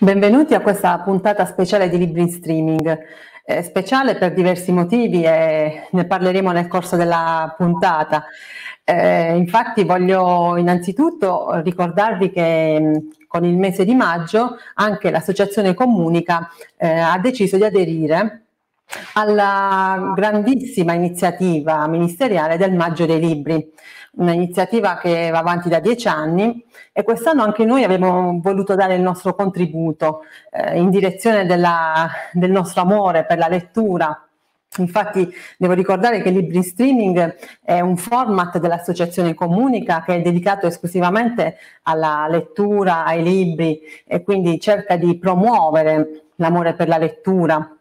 Benvenuti a questa puntata speciale di Libri in Streaming. Eh, speciale per diversi motivi e ne parleremo nel corso della puntata. Eh, infatti voglio innanzitutto ricordarvi che mh, con il mese di maggio anche l'Associazione Comunica eh, ha deciso di aderire alla grandissima iniziativa ministeriale del Maggio dei Libri, un'iniziativa che va avanti da dieci anni e quest'anno anche noi abbiamo voluto dare il nostro contributo eh, in direzione della, del nostro amore per la lettura. Infatti devo ricordare che Libri in Streaming è un format dell'Associazione Comunica che è dedicato esclusivamente alla lettura, ai libri e quindi cerca di promuovere l'amore per la lettura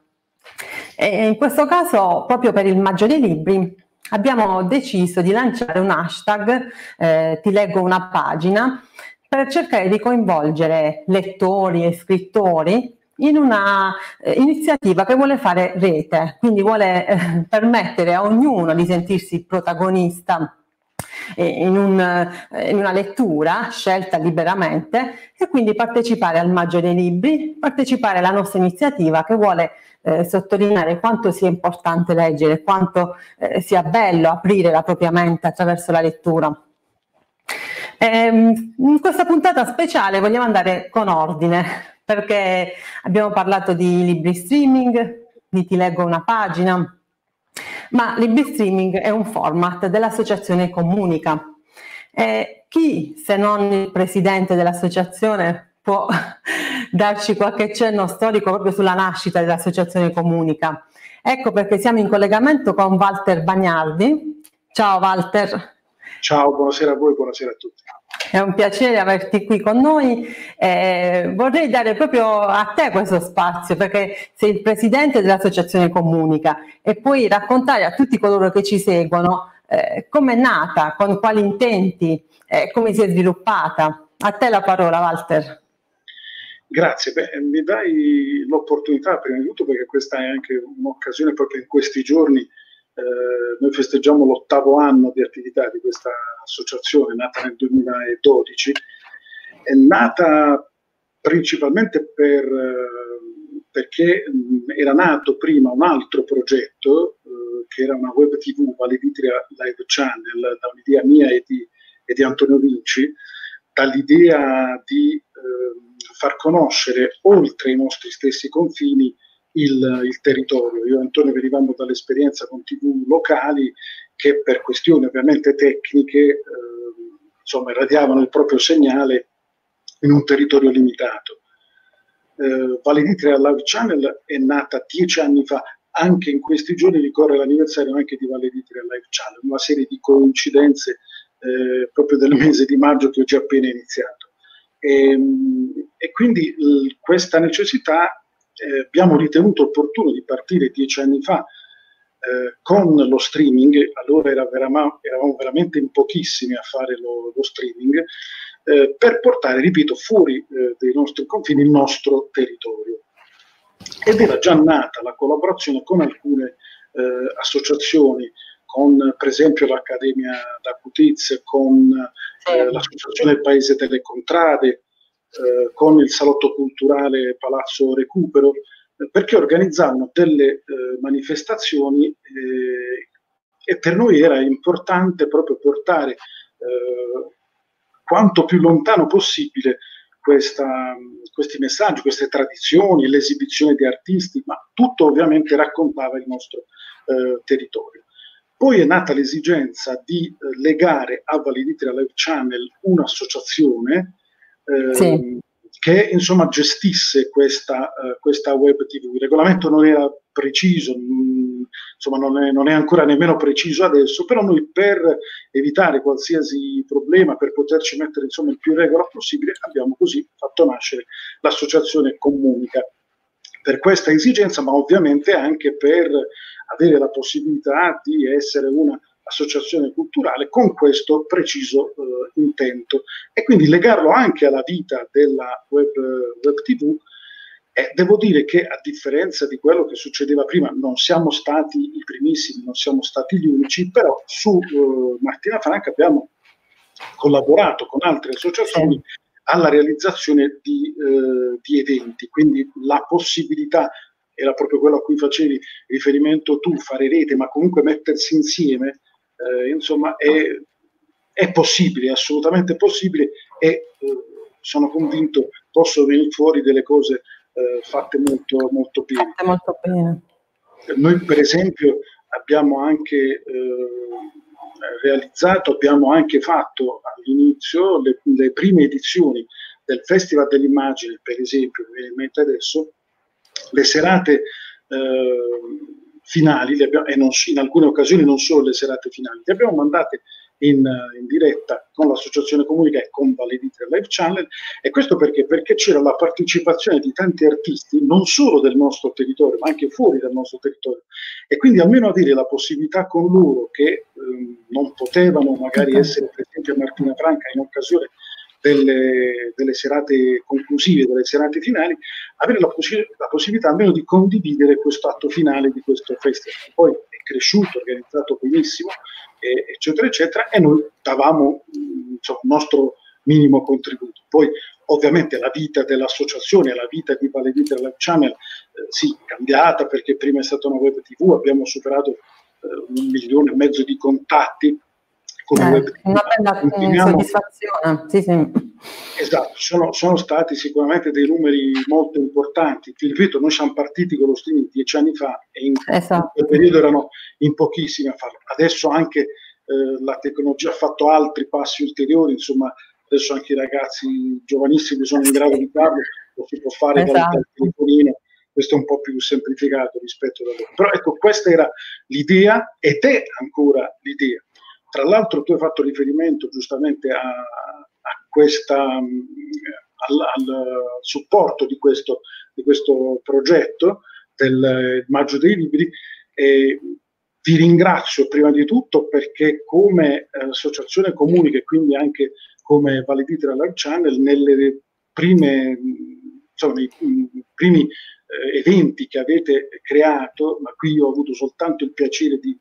e in questo caso, proprio per il Maggio dei Libri, abbiamo deciso di lanciare un hashtag, eh, ti leggo una pagina, per cercare di coinvolgere lettori e scrittori in una eh, iniziativa che vuole fare rete, quindi vuole eh, permettere a ognuno di sentirsi protagonista in, un, eh, in, una lettura scelta liberamente e quindi partecipare al Maggio dei Libri, partecipare alla nostra iniziativa che vuole eh, sottolineare quanto sia importante leggere, quanto eh, sia bello aprire la propria mente attraverso la lettura. Ehm, in questa puntata speciale vogliamo andare con ordine perché abbiamo parlato di libri streaming, di Ti leggo una pagina, ma l'IB streaming è un format dell'associazione Comunica. Eh, chi, se non il presidente dell'associazione, può darci qualche cenno storico proprio sulla nascita dell'associazione Comunica? Ecco perché siamo in collegamento con Walter Bagnardi. Ciao Walter. Ciao, buonasera a voi, buonasera a tutti. È un piacere averti qui con noi. Eh, vorrei dare proprio a te questo spazio perché sei il presidente dell'Associazione Comunica e puoi raccontare a tutti coloro che ci seguono eh, come è nata, con quali intenti, eh, come si è sviluppata. A te la parola, Walter. Grazie, Beh, mi dai l'opportunità prima di tutto perché questa è anche un'occasione proprio in questi giorni eh, noi festeggiamo l'ottavo anno di attività di questa associazione, nata nel 2012. È nata principalmente per, eh, perché era nato prima un altro progetto, eh, che era una web tv, Valeditria Live Channel, da un'idea mia e di, e di Antonio Vinci, dall'idea di eh, far conoscere oltre i nostri stessi confini il, il territorio. Io e Antonio venivamo dall'esperienza con tv locali che per questioni ovviamente tecniche eh, insomma, irradiavano il proprio segnale in un territorio limitato. Eh, Valeditria Live Channel è nata dieci anni fa, anche in questi giorni ricorre l'anniversario anche di Valeditria Live Channel, una serie di coincidenze eh, proprio del mese di maggio che ho già appena iniziato. E, ehm, e quindi l- questa necessità eh, abbiamo ritenuto opportuno di partire dieci anni fa eh, con lo streaming, allora era verama, eravamo veramente in pochissimi a fare lo, lo streaming, eh, per portare, ripeto, fuori eh, dei nostri confini il nostro territorio. Ed era già nata la collaborazione con alcune eh, associazioni, con per esempio l'Accademia d'Acutizia, con eh, l'Associazione del Paese delle Contrade, eh, con il salotto culturale Palazzo Recupero, eh, perché organizzavano delle eh, manifestazioni eh, e per noi era importante proprio portare eh, quanto più lontano possibile questa, questi messaggi, queste tradizioni, l'esibizione di artisti, ma tutto ovviamente raccontava il nostro territorio. Poi è nata l'esigenza di legare a Validitria Live Channel un'associazione sì. Ehm, che insomma gestisse questa, uh, questa, web TV. Il regolamento non era preciso, mh, mm, insomma non è, non è, ancora nemmeno preciso adesso, però noi per evitare qualsiasi problema, per poterci mettere insomma il più in regola possibile, abbiamo così fatto nascere l'associazione Comunica. Per questa esigenza, ma ovviamente anche per avere la possibilità di essere una associazione culturale con questo preciso eh, intento. E quindi legarlo anche alla vita della web, web tv eh, devo dire che a differenza di quello che succedeva prima non siamo stati i primissimi, non siamo stati gli unici, però su eh, Martina Franca abbiamo collaborato con altre associazioni alla realizzazione di, eh, di eventi, quindi la possibilità era proprio quello a cui facevi riferimento tu, fare rete, ma comunque mettersi insieme, eh, insomma, è, è, possibile, è assolutamente possibile e eh, sono convinto possono venire fuori delle cose eh, fatte molto, molto bene. Fatte molto bene. Noi per esempio abbiamo anche eh, realizzato, abbiamo anche fatto all'inizio le, le prime edizioni del Festival dell'Immagine, per esempio, mi viene in mente adesso, le serate eh, finali, abbiamo, e non, in alcune occasioni non solo le serate finali, le abbiamo mandate in, in diretta con l'Associazione Comunica e con Validity Live Channel. E questo perché? Perché c'era la partecipazione di tanti artisti non solo del nostro territorio ma anche fuori dal nostro territorio. E quindi almeno avere la possibilità con loro che ehm, non potevano magari essere presenti a Martina Franca in occasione delle, delle, serate conclusive, delle serate finali, avere la, possi- la, possibilità almeno di condividere questo atto finale di questo festival. Poi è cresciuto, organizzato benissimo, eh, eccetera, eccetera, e noi davamo insomma, il nostro minimo contributo. Poi ovviamente la vita dell'associazione, la vita di Valedita Live Channel, eh, sì, cambiata perché prima è stata una web tv, abbiamo superato eh, un milione e mezzo di contatti, come eh, web una bella continuiamo... soddisfazione. Sì, sì. Esatto, sono, sono, stati sicuramente dei numeri molto importanti. Ti ripeto, noi siamo partiti con lo streaming dieci anni fa e in, esatto. quel periodo erano in pochissimi a farlo. Adesso anche eh, la tecnologia ha fatto altri passi ulteriori, insomma, adesso anche i ragazzi giovanissimi sono in grado di farlo, lo si può fare esatto. dal telefonino questo è un po' più semplificato rispetto a loro. Però ecco, questa era l'idea ed è ancora l'idea. Tra l'altro tu hai fatto riferimento giustamente a, a questa, al, al, supporto di questo, di questo progetto del Maggio dei Libri e vi ringrazio prima di tutto perché come eh, associazione comunica e quindi anche come Validitra Live Channel nelle prime, insomma, nei, nei primi eh, eventi che avete creato, ma qui ho avuto soltanto il piacere di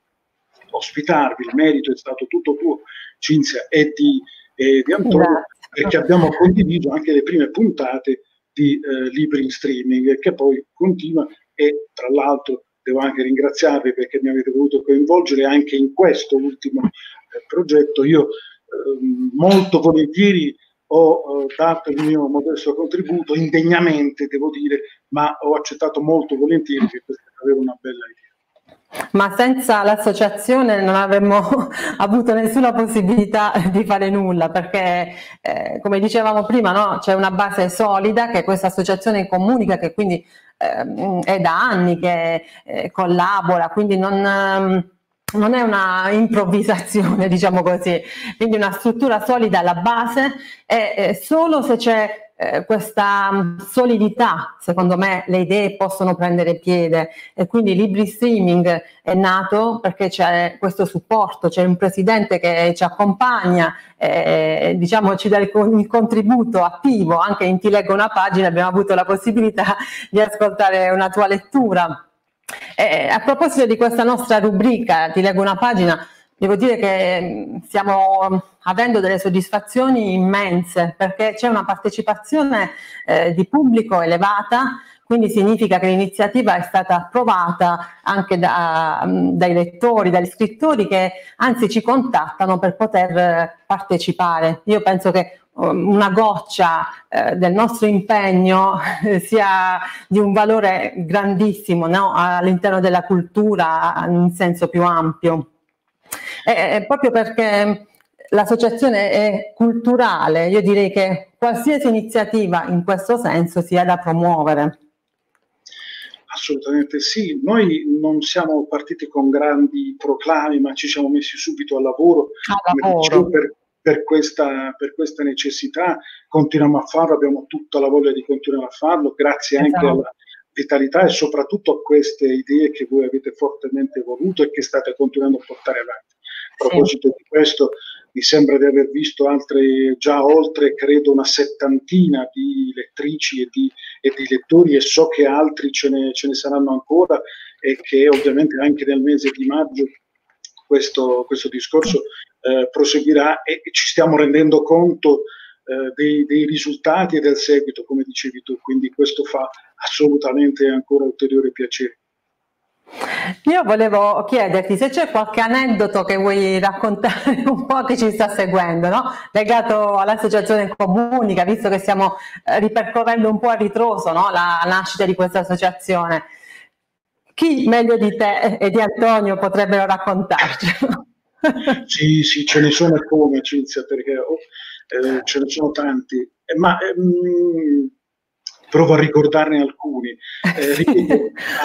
ospitarvi, il merito è stato tutto tuo, Cinzia, e di, e di Antonio, perché abbiamo condiviso anche le prime puntate di eh, Libri in Streaming, che poi continua e tra l'altro devo anche ringraziarvi perché mi avete voluto coinvolgere anche in questo ultimo eh, progetto. Io eh, molto volentieri ho eh, dato il mio modesto contributo, indegnamente devo dire, ma ho accettato molto volentieri che questa aveva una bella idea ma senza l'associazione non avremmo avuto nessuna possibilità di fare nulla perché eh, come dicevamo prima no? c'è una base solida che questa associazione comunica che quindi eh, è da anni che eh, collabora quindi non, ehm, non è una improvvisazione diciamo così quindi una struttura solida alla base e solo se c'è eh, questa solidità, secondo me le idee possono prendere piede e quindi Libri Streaming è nato perché c'è questo supporto, c'è un presidente che ci accompagna, eh, diciamo ci dà il, il, contributo attivo, anche in Ti leggo una pagina abbiamo avuto la possibilità di ascoltare una tua lettura. Eh, a proposito di questa nostra rubrica, Ti leggo una pagina, Devo dire che mm, stiamo avendo delle soddisfazioni immense perché c'è una partecipazione eh, di pubblico elevata, quindi significa che l'iniziativa è stata approvata anche da, mm, dai lettori, dagli scrittori che anzi ci contattano per poter partecipare. Io penso che um, una goccia eh, del nostro impegno eh, sia di un valore grandissimo no? all'interno della cultura in senso più ampio. Eh, proprio perché l'associazione è culturale, io direi che qualsiasi iniziativa in questo senso sia da promuovere. Assolutamente sì, noi non siamo partiti con grandi proclami, ma ci siamo messi subito al lavoro, al lavoro. Per, per, questa, per, questa, necessità, continuiamo a farlo, abbiamo tutta la voglia di continuare a farlo, grazie esatto. anche alla vitalità e soprattutto a queste idee che voi avete fortemente voluto e che state continuando a portare avanti. A proposito sì. di questo, mi sembra di aver visto altre, già oltre, credo, una settantina di lettrici e di, e di lettori e so che altri ce ne, ce ne, saranno ancora e che ovviamente anche nel mese di maggio questo, questo discorso eh, proseguirà e ci stiamo rendendo conto eh, dei, dei, risultati e del seguito, come dicevi tu, quindi questo fa assolutamente ancora ulteriore piacere. Io volevo chiederti se c'è qualche aneddoto che vuoi raccontare un po' che ci sta seguendo, no? legato all'associazione Comunica, visto che stiamo eh, ripercorrendo un po' a ritroso no? la nascita di questa associazione. Chi meglio di te e di Antonio potrebbero raccontarci? sì, sì, ce ne sono come Cinzia, perché oh, eh, ce ne sono tanti, eh, ma ehm, provo a ricordarne alcuni. Eh, ripeto,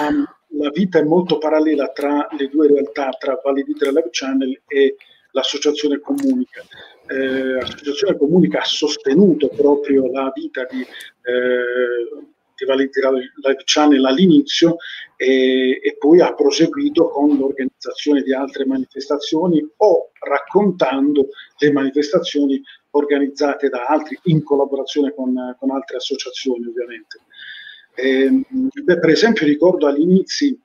um, la vita è molto parallela tra le due realtà, tra Validitra Live Channel e l'associazione Comunica. Eh, l'associazione Comunica ha sostenuto proprio la vita di, eh, di Validitra Live Channel all'inizio e, e, poi ha proseguito con l'organizzazione di altre manifestazioni o raccontando le manifestazioni organizzate da altri in collaborazione con, con altre associazioni ovviamente. Eh, beh, per esempio ricordo all'inizio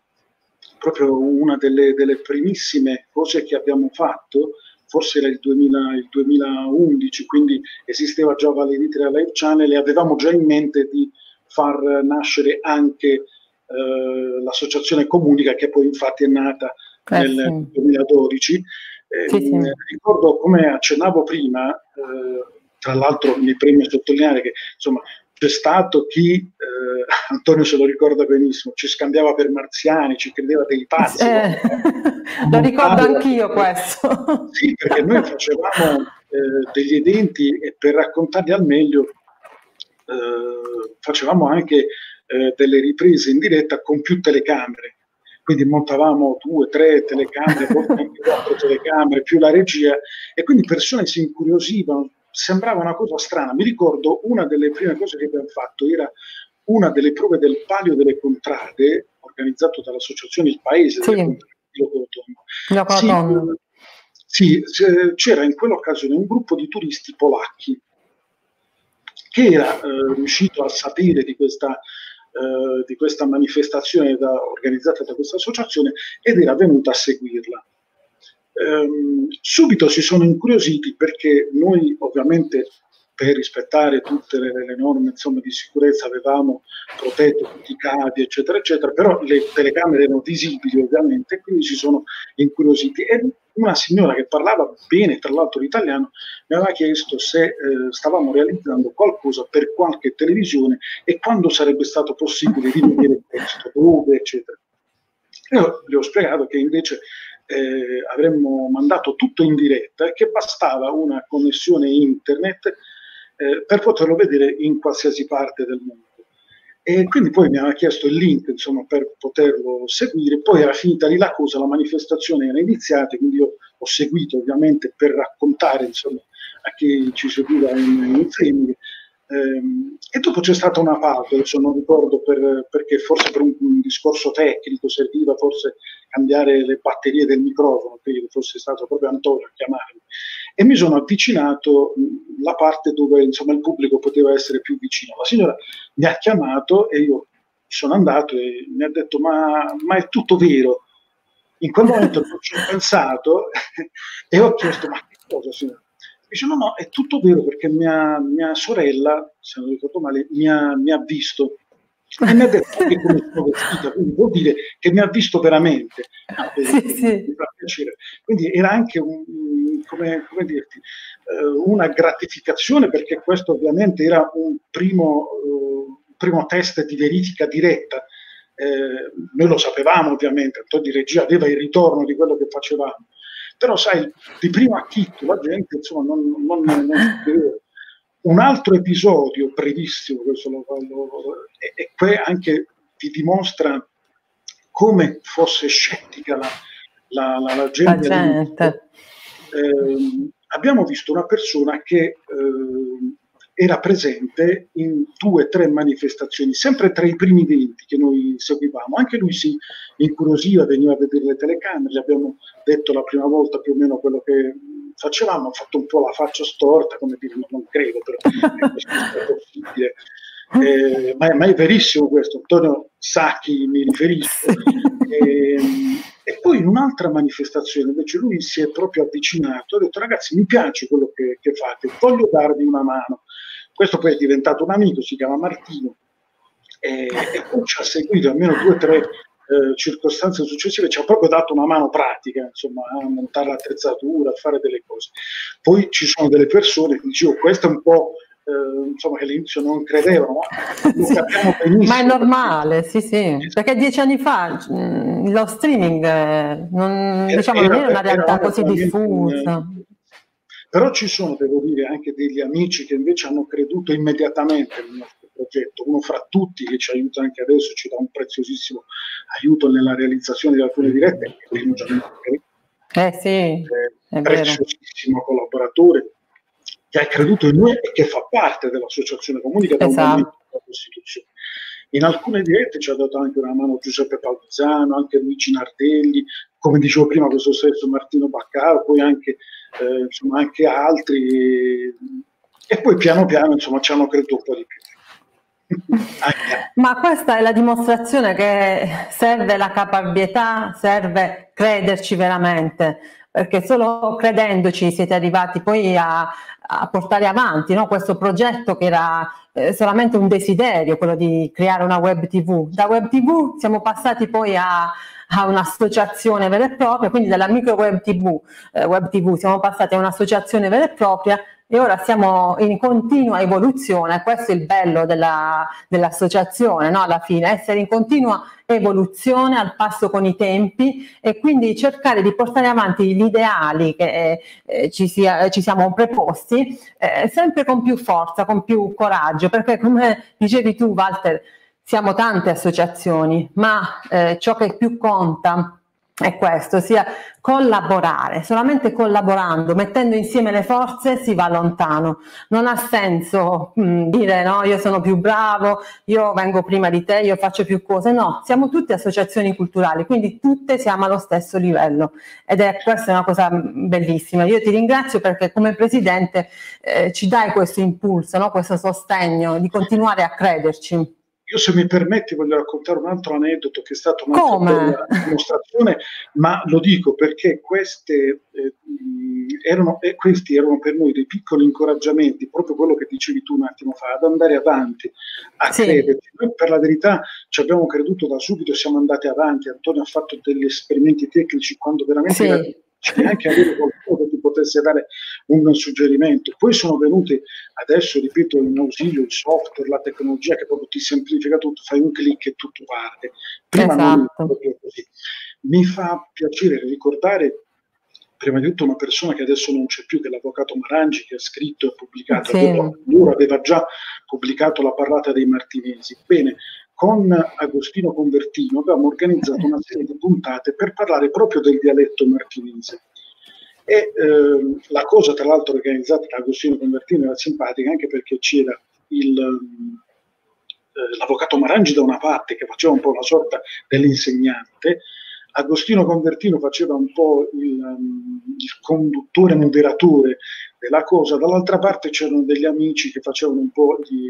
proprio una delle, delle, primissime cose che abbiamo fatto, forse era il, 2000, il 2011, quindi esisteva già Valeditria Live Channel e avevamo già in mente di far nascere anche eh, l'associazione Comunica che poi infatti è nata eh, nel sì. 2012. Eh, sì, sì. Ricordo come accennavo prima, eh, tra l'altro mi preme sottolineare che insomma c'è stato chi, eh, Antonio se lo ricorda benissimo, ci scambiava per marziani, ci credeva dei pazzi. Eh, lo ricordo anch'io questo. Sì, perché noi facevamo eh, degli eventi e per raccontarli al meglio eh, facevamo anche eh, delle riprese in diretta con più telecamere. Quindi montavamo due, tre telecamere, quattro telecamere, più la regia, e quindi persone si incuriosivano, sembrava una cosa strana. Mi ricordo una delle prime cose che abbiamo fatto era una delle prove del palio delle contrade, organizzato dall'associazione Il Paese sì. delle Contrade sì, sì, c'era in quell'occasione un gruppo di turisti polacchi che era eh, riuscito a sapere di questa, eh, di questa manifestazione da, organizzata da questa associazione ed era venuto a seguirla. Ehm, subito si sono incuriositi perché noi ovviamente per rispettare tutte le, le norme insomma, di sicurezza avevamo protetto tutti i cavi eccetera eccetera però le telecamere erano visibili ovviamente quindi si sono incuriositi. E una signora che parlava bene tra l'altro l'italiano mi aveva chiesto se eh, stavamo realizzando qualcosa per qualche televisione e quando sarebbe stato possibile rivedere questo, dove eccetera io gli ho spiegato che invece eh, avremmo mandato tutto in diretta e che bastava una connessione internet eh, per poterlo vedere in qualsiasi parte del mondo. E quindi poi mi aveva chiesto il link insomma, per poterlo seguire, poi era finita lì la cosa, la manifestazione era iniziata, quindi io ho seguito ovviamente per raccontare insomma, a chi ci seguiva in, in streaming Ehm, e dopo c'è stata una pausa, adesso non ricordo per, perché forse per un, un, discorso tecnico serviva forse cambiare le batterie del microfono, credo fosse stato proprio Antonio a chiamarmi, e mi sono avvicinato la parte dove insomma, il pubblico poteva essere più vicino. La signora mi ha chiamato e io sono andato e mi ha detto ma, ma è tutto vero? In quel momento ci ho pensato e ho chiesto ma che cosa signora? Dice no, no, è tutto vero perché mia, mia sorella, se non ricordo male, mi ha, mi ha visto e mi ha detto che come sono vestita, quindi vuol dire che mi ha visto veramente. Ah, sì, sì. Piacere. Quindi era anche un, come, come dirti, eh, una gratificazione perché questo ovviamente era un primo, uh, primo test di verifica diretta. Eh, noi lo sapevamo ovviamente, Antonio di regia aveva il ritorno di quello che facevamo però sai, di primo acchitto la gente insomma non, non, non, non un altro episodio brevissimo, questo lo, lo, e, e qui anche ti dimostra come fosse scettica la, la, la, la gente. La gente. Eh, abbiamo visto una persona che eh, era presente in due o tre manifestazioni, sempre tra i primi venti che noi seguivamo. Anche lui si incuriosiva, veniva a vedere le telecamere, gli abbiamo detto la prima volta più o meno quello che facevamo, ha fatto un po' la faccia storta, come dire, non credo, però è possibile. Eh, ma, è, ma, è, verissimo questo, Antonio sa chi mi riferisco. E, ehm, e, poi in un'altra manifestazione invece lui si è proprio avvicinato e ha detto ragazzi mi piace quello che, che fate, voglio darvi una mano Questo poi è diventato un amico, si chiama Martino, e, e poi ci ha seguito almeno due o tre eh, circostanze successive, ci ha proprio dato una mano pratica, insomma, a montare l'attrezzatura, a fare delle cose. Poi ci sono delle persone che dicevo, questo è un po' eh, insomma, che all'inizio non credevano, ma lo capiamo benissimo. ma è normale, sì, sì, perché dieci anni fa mh, mm, lo streaming eh, non, era, diciamo, non era una realtà era così diffusa. Un, però ci sono, devo dire, anche degli amici che invece hanno creduto immediatamente nel progetto, uno fra tutti che ci aiuta anche adesso, ci dà un preziosissimo aiuto nella realizzazione di alcune dirette, è Gianni eh sì, è preziosissimo collaboratore che ha creduto in noi e che fa parte dell'associazione comunica da esatto. un momento della Costituzione. In alcune dirette ci ha dato anche una mano Giuseppe Palmisano, anche Luigi Nardelli, come dicevo prima questo stesso Martino Baccaro, poi anche, eh, insomma, anche altri. E poi piano piano insomma, ci hanno creduto un po' di più. Ma questa è la dimostrazione che serve la caparbietà, serve crederci veramente, perché solo credendoci siete arrivati poi a, a portare avanti no? questo progetto che era eh, solamente un desiderio, quello di creare una web tv. Da web tv siamo passati poi a, a un'associazione vera e propria, quindi dalla micro web tv, eh, web TV siamo passati a un'associazione vera e propria e ora siamo in continua evoluzione, questo è il bello della, dell'associazione, no? alla fine, essere in continua evoluzione al passo con i tempi e quindi cercare di portare avanti gli ideali che eh, ci, sia, ci, siamo preposti eh, sempre con più forza, con più coraggio, perché come dicevi tu Walter, siamo tante associazioni, ma eh, ciò che più conta è questo, sia collaborare, solamente collaborando, mettendo insieme le forze si va lontano. Non ha senso mh, mm, dire no, io sono più bravo, io vengo prima di te, io faccio più cose. No, siamo tutte associazioni culturali, quindi tutte siamo allo stesso livello ed è questa è una cosa mm, bellissima. Io ti ringrazio perché come presidente eh, ci dai questo impulso, no? questo sostegno di continuare a crederci. Io se mi permetti voglio raccontare un altro aneddoto che è stato una dimostrazione, ma lo dico perché queste, eh, erano, eh, questi erano per noi dei piccoli incoraggiamenti, proprio quello che dicevi tu un attimo fa, ad andare avanti, a sì. crederci. Noi per la verità ci abbiamo creduto da subito siamo andati avanti. Antonio ha fatto degli esperimenti tecnici quando veramente sì. era neanche avere qualcuno che potesse dare un suggerimento. Poi sono venuti adesso, ripeto, in ausilio il software, la tecnologia che proprio ti semplifica tutto, fai un clic e tutto parte. Prima esatto. non era proprio così. Mi fa piacere ricordare prima di tutto una persona che adesso non c'è più, che è l'avvocato Marangi, che ha scritto e pubblicato, sì. lui aveva già pubblicato la parlata dei martinesi. Bene, con Agostino Convertino abbiamo organizzato una serie di puntate per parlare proprio del dialetto martinese. E eh, la cosa, tra l'altro, organizzata da Agostino Convertino era simpatica anche perché c'era il, eh, l'avvocato Marangi da una parte che faceva un po' una sorta dell'insegnante, Agostino Convertino faceva un po' il, um, il conduttore, moderatore della cosa, dall'altra parte c'erano degli amici che facevano un po' gli,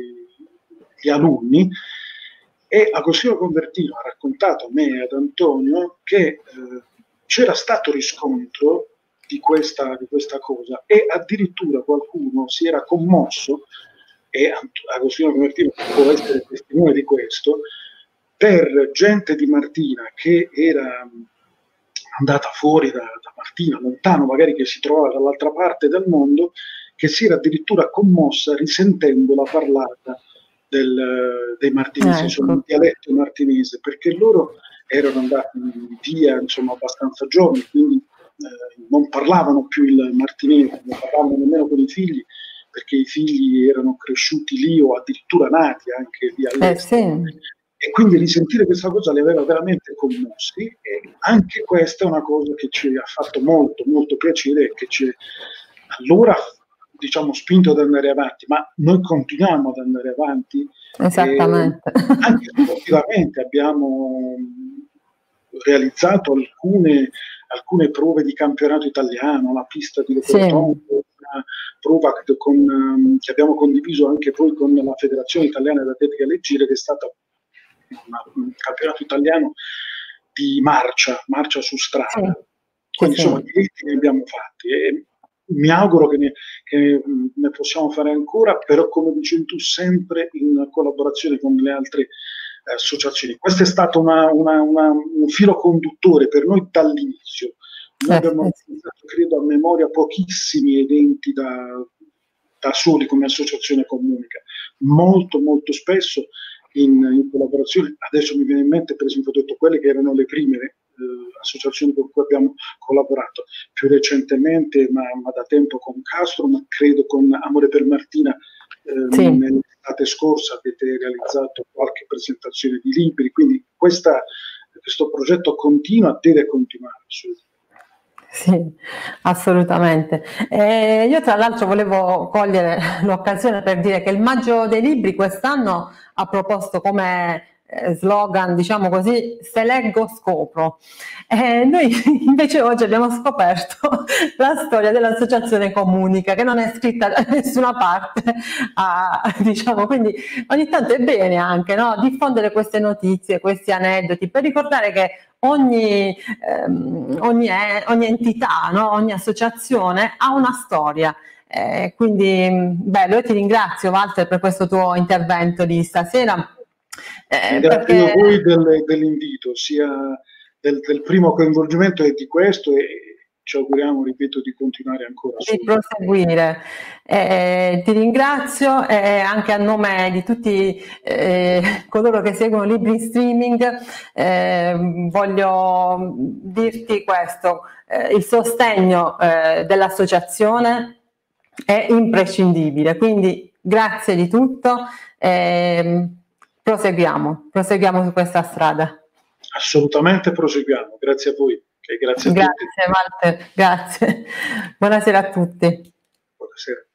gli alunni. E Agostino Convertino ha raccontato a me e ad Antonio che eh, c'era stato riscontro di questa, di questa, cosa e addirittura qualcuno si era commosso e Agostino Convertino può essere testimone di questo per gente di Martina che era andata fuori da, da Martina, lontano magari che si trovava dall'altra parte del mondo, che si era addirittura commossa risentendo la parlata del, dei martinesi, ecco. sono un dialetto martinese, perché loro erano andati via insomma, abbastanza giovani, quindi eh, non parlavano più il martinese, non parlavano nemmeno con i figli, perché i figli erano cresciuti lì o addirittura nati anche lì all'estero. Eh, sì. E quindi risentire questa cosa li aveva veramente commossi e anche questa è una cosa che ci ha fatto molto, molto piacere e che ci allora diciamo, spinto ad andare avanti, ma noi continuiamo ad andare avanti. Esattamente. anche sportivamente abbiamo realizzato alcune, alcune, prove di campionato italiano, la pista di Leporton, sì. una prova che, con, che, abbiamo condiviso anche poi con la Federazione Italiana d'Atletica Leggere, che è stata una, un campionato italiano di marcia, marcia su strada. Sì. Quindi sì, insomma, diritti ne abbiamo fatti. E mi auguro che ne, che ne, possiamo fare ancora, però come dici tu, sempre in collaborazione con le altre associazioni. Questo è stato una, una, una, un filo conduttore per noi dall'inizio. Noi eh, abbiamo organizzato, credo, a memoria pochissimi eventi da, da soli come associazione comunica. Molto, molto spesso in, in, collaborazione, adesso mi viene in mente per esempio detto quelle che erano le prime eh, associazioni con cui abbiamo collaborato, più recentemente, ma, ma, da tempo con Castro, ma credo con Amore per Martina eh, sì. nell'estate scorsa avete realizzato qualche presentazione di libri, quindi questa, questo progetto continua, deve continuare. Assolutamente. Sì, assolutamente. Eh, io tra l'altro volevo cogliere l'occasione per dire che il Maggio dei Libri quest'anno ha proposto come slogan, diciamo così, se leggo scopro. E noi invece oggi abbiamo scoperto la storia dell'associazione Comunica, che non è scritta da nessuna parte, a, diciamo, quindi ogni tanto è bene anche no? diffondere queste notizie, questi aneddoti, per ricordare che ogni, ehm, ogni, ogni entità, no? ogni associazione ha una storia. Eh, quindi bello, io ti ringrazio Walter per questo tuo intervento di stasera. Eh, perché... voi del, dell'invito, sia del, del, primo coinvolgimento e di questo e ci auguriamo, ripeto, di continuare ancora. Di proseguire. Eh, ti ringrazio eh, anche a nome di tutti eh, coloro che seguono libri in streaming. Eh, voglio dirti questo, eh, il sostegno eh, dell'associazione è imprescindibile, quindi grazie di tutto. Proseguiamo, proseguiamo su questa strada. Assolutamente proseguiamo, grazie a voi. Okay, grazie a grazie. Walter, grazie. Buonasera a tutti. Buonasera.